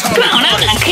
Come on!